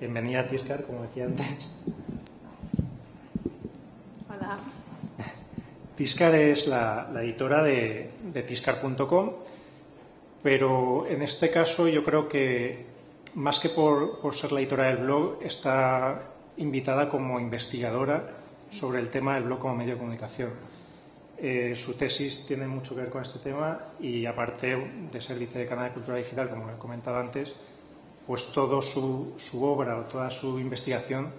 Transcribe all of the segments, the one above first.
Bienvenida a Tiscar, como decía antes. Hola. Tiscar es la, editora de, de tiscar.com, pero en este caso yo creo que más que por, ser la editora del blog, está invitada como investigadora sobre el tema del blog como medio de comunicación. Eh, su tesis tiene mucho que ver con este tema y aparte de ser vicedecana de Cultura Digital, como he comentado antes, pues toda su, obra o toda su investigación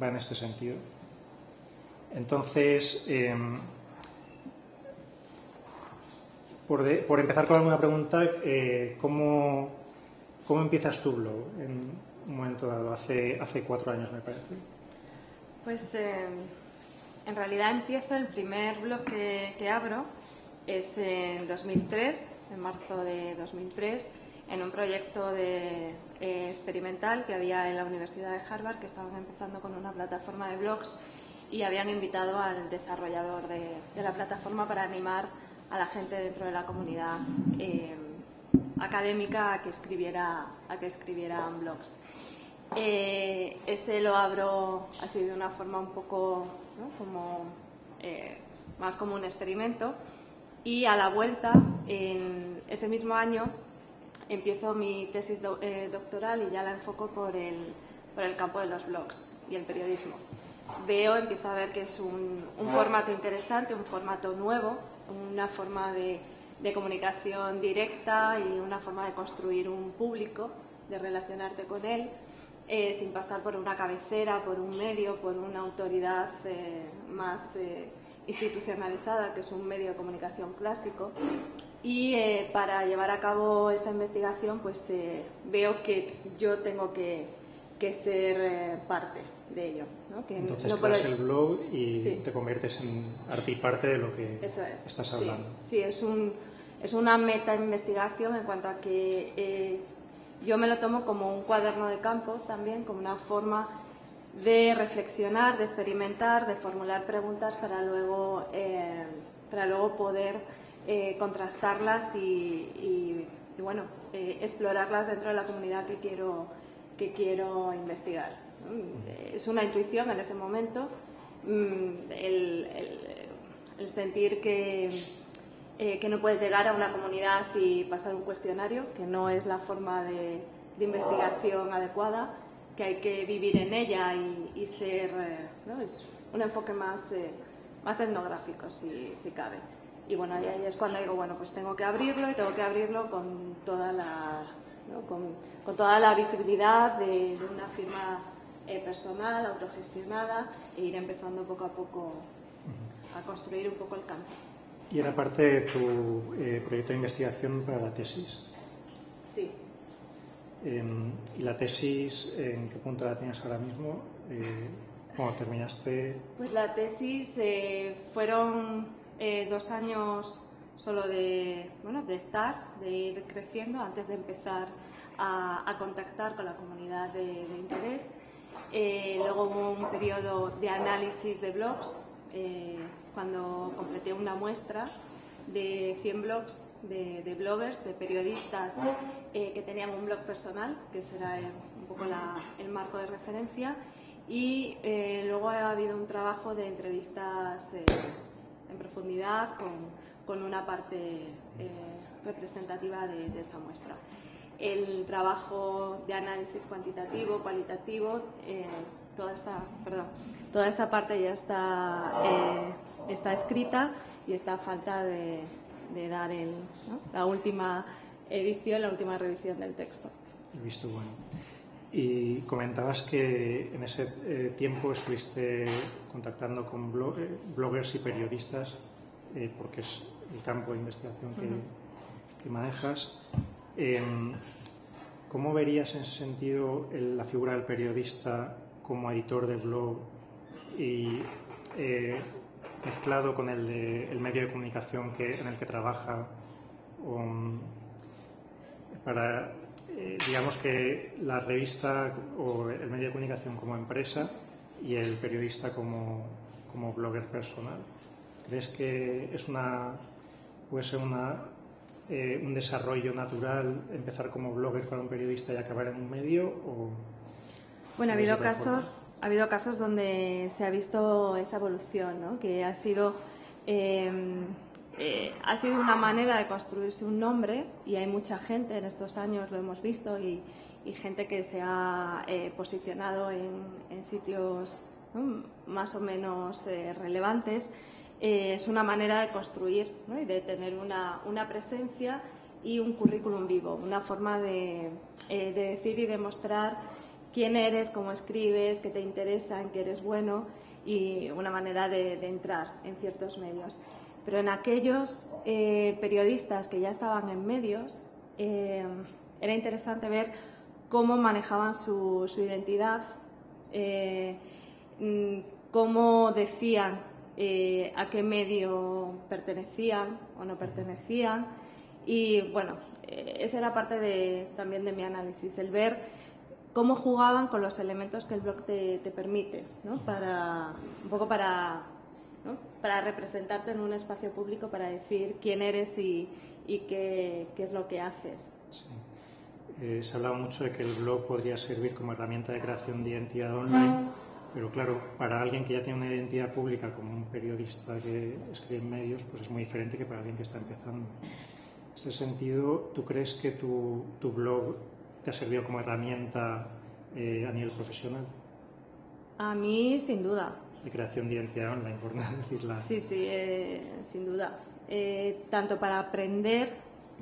va en este sentido. Entonces, em, por, empezar con alguna pregunta, eh, ¿cómo, ¿cómo, empiezas tu blog en un momento dado? Hace, hace cuatro años, me parece. Pues em, en realidad empiezo el primer blog que, abro, es en 2003, en marzo de 2003, en un proyecto de, eh, experimental que había en la Universidad de Harvard, que estaban empezando con una plataforma de blogs y habían invitado al desarrollador de, la plataforma para animar a la gente dentro de la comunidad eh, académica a que escribiera a que escribieran blogs. Eh, ese lo abro así de una forma un poco como, eh, más como un experimento. Y a la vuelta, en ese mismo año, empiezo mi tesis eh, doctoral y ya la enfoco por el, por el campo de los blogs y el periodismo. Veo, empiezo a ver que es un, un formato interesante, un formato nuevo, una forma de, de comunicación directa y una forma de construir un público, de relacionarte con él eh, sin pasar por una cabecera, por un medio, por una autoridad eh, más eh, institucionalizada, que es un medio de comunicación clásico. Y para llevar a cabo esa investigación, pues veo que yo tengo que, que ser parte de ello. ¿no? Que Entonces no creas el blog y te conviertes en arte y parte de lo que estás hablando. Sí, es, un, es una meta investigación en cuanto a que yo me lo tomo como un cuaderno de campo también, como una forma de reflexionar, de experimentar, de formular preguntas para luego, eh, para luego poder eh, contrastarlas y, bueno, eh, explorarlas dentro de la comunidad que quiero, que quiero investigar. Es una intuición en ese momento, mm, el sentir que eh, que no puedes llegar a una comunidad y pasar un cuestionario, que no es la forma de, investigación adecuada, que hay que vivir en ella y, ser, ¿no? es un enfoque más, más etnográfico, si, si, cabe. Y bueno, ahí, es cuando digo, bueno, pues tengo que abrirlo y tengo que abrirlo con toda la, con, con, toda la visibilidad de, de una firma personal, autogestionada, e ir empezando poco a poco a construir un poco el campo. Y era parte de tu eh, proyecto de investigación para la tesis. Sí. Em, ¿Y la tesis en qué punto la tienes ahora mismo? Eh, ¿Cómo terminaste? Pues la tesis eh, dos años solo de, bueno, de estar, de ir creciendo antes de empezar a, contactar con la comunidad de, de interés. luego hubo un periodo de análisis de blogs cuando completé una muestra de 100 blogs de, bloggers, de periodistas eh, que tenían un blog personal, que será un poco el marco de referencia, y eh, luego ha habido un trabajo de entrevistas eh, en profundidad con, una parte representativa de, esa muestra. El trabajo de análisis cuantitativo, cualitativo, toda, esa, perdón, toda esa parte ya está está escrita y está a falta de, dar el, la última edición, la última revisión del texto. He visto, bueno. Y comentabas que en ese eh, tiempo estuviste contactando con eh, bloggers y periodistas, eh, porque es el campo de investigación que, que manejas. Em, ¿Cómo verías en ese sentido la figura del periodista como editor de blog y mezclado con el, medio de comunicación que, en el que trabaja, um, para, eh, digamos que la revista o el medio de comunicación como empresa y el periodista como, como blogger personal. ¿Crees que es una, puede ser una, eh, un desarrollo natural empezar como blogger para un periodista y acabar en un medio? O... Bueno, ha habido casos, ha habido casos donde se ha visto esa evolución, ¿no? que ha sido em, eh, ha sido una manera de construirse un nombre y hay mucha gente en estos años, lo hemos visto, y, gente que se ha eh, posicionado en, sitios más o menos eh, relevantes. es una manera de construir y de tener una, presencia y un currículum vivo, una forma de, decir y demostrar quién eres, cómo escribes, qué te interesa, en qué eres bueno y una manera de entrar en ciertos medios. Pero en aquellos eh, periodistas que ya estaban en medios, eh, era interesante ver cómo manejaban su, identidad, eh, mm, cómo decían a qué medio pertenecían o no pertenecían. Y bueno, esa era parte también de mi análisis, el ver cómo jugaban con los elementos que el blog te, te permite, ¿no? para, un poco para para representarte en un espacio público, para decir quién eres y, qué, es lo que haces. Eh, se ha hablado mucho de que el blog podría servir como herramienta de creación de identidad online, pero claro, para alguien que ya tiene una identidad pública como un periodista que escribe en medios, pues es muy diferente que para alguien que está empezando. En este sentido, ¿tú crees que tu, blog te ha servido como herramienta eh, a nivel profesional? A mí, sin duda creación de identidad online, por no decirla. Sí, sí, eh, sin duda. Eh, tanto para aprender,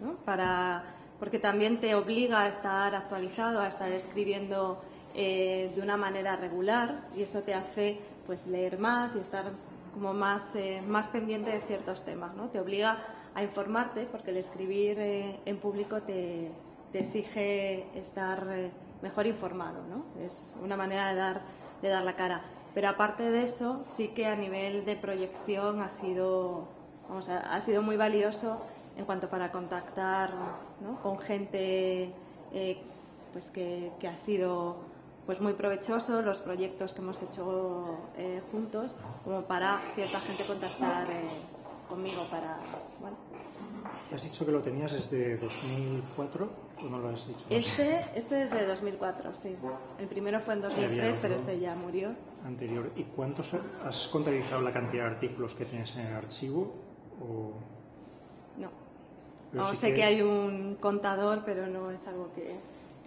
¿no? para, porque también te obliga a estar actualizado, a estar escribiendo eh, de una manera regular y eso te hace pues leer más y estar como más, más pendiente de ciertos temas. ¿no? Te obliga a informarte porque el escribir en público te, te exige estar mejor informado. ¿no? Es una manera de dar, de dar la cara. Pero aparte de eso, sí que a nivel de proyección ha sido, ha sido muy valioso en cuanto para contactar con gente eh, pues que, ha sido pues muy provechoso los proyectos que hemos hecho eh, juntos como para cierta gente contactar eh, conmigo para. ¿Has dicho que lo tenías desde 2004 o no lo has dicho? Este, este desde 2004, sí. El primero fue en 2003, pero ese ya murió anterior. ¿Y cuántos has contabilizado la cantidad de artículos que tienes en el archivo? O... No. no sé que... hay un contador, pero no es algo que...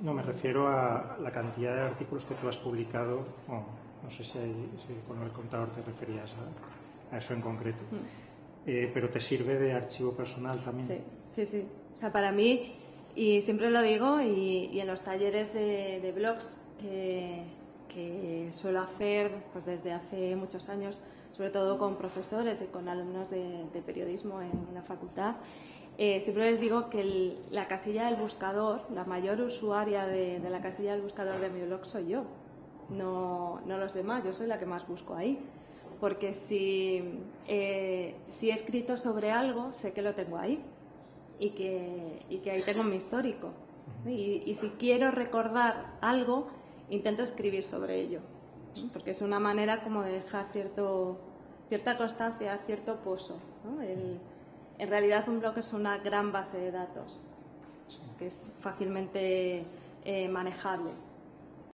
No, me refiero a la cantidad de artículos que tú has publicado. no sé si, con el contador te referías a, eso en concreto. Mm. Eh, pero te sirve de archivo personal también. Sí, sí, sí. O sea, para mí, y siempre lo digo, y, en los talleres de, de blogs que, que suelo hacer pues, desde hace muchos años, sobre todo con profesores y con alumnos de, periodismo en una facultad. Eh, siempre les digo que la casilla del buscador, la mayor usuaria de, la casilla del buscador de mi blog soy yo, no, no, los demás, yo soy la que más busco ahí. Porque si, eh, si he escrito sobre algo, sé que lo tengo ahí y que, y que ahí tengo mi histórico. Y, y si quiero recordar algo, intento escribir sobre ello, porque es una manera como de dejar cierto, cierta constancia, cierto pozo. en realidad un blog es una gran base de datos que es fácilmente eh, manejable.